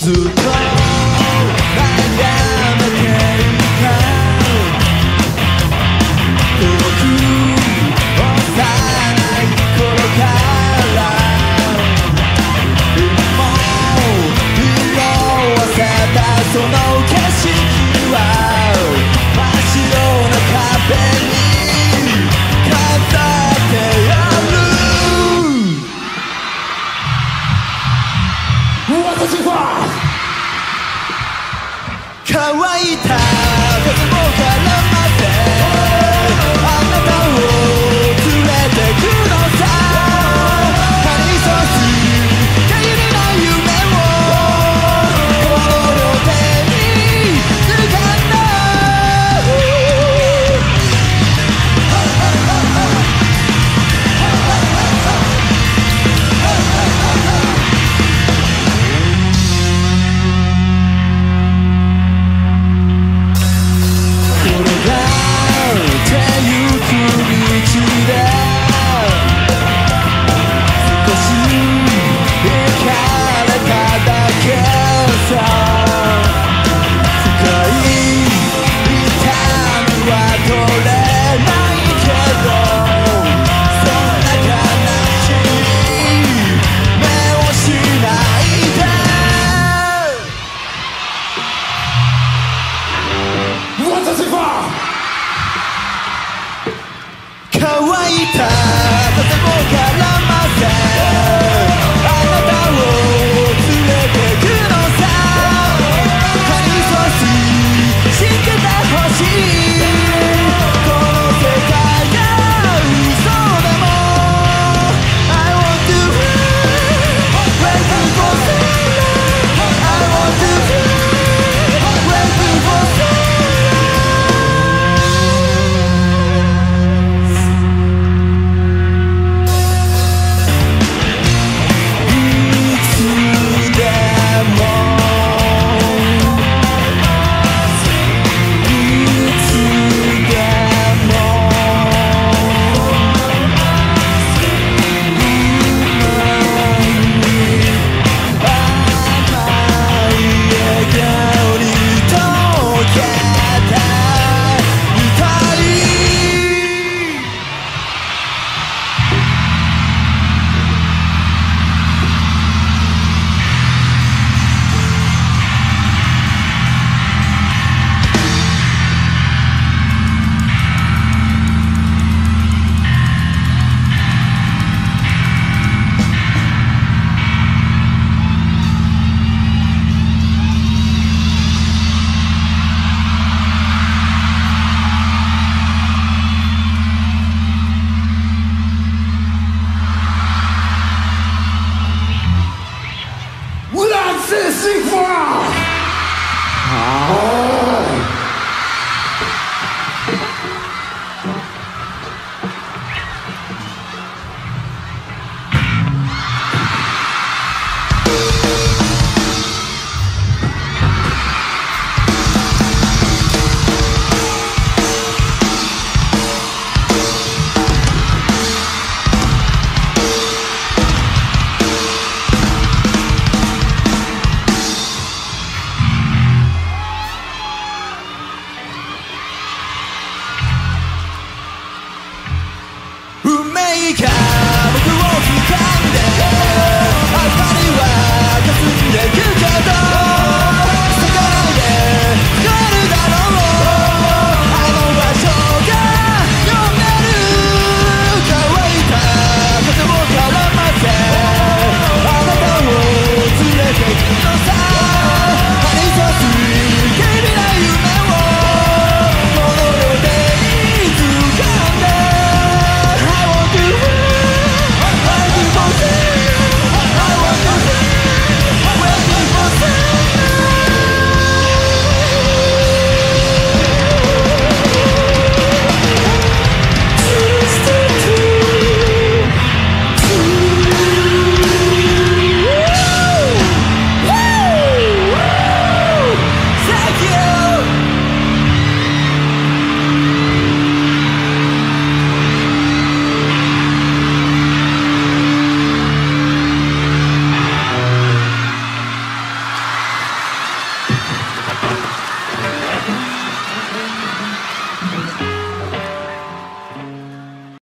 ずっと 乾いた。si! Oh. すんだよ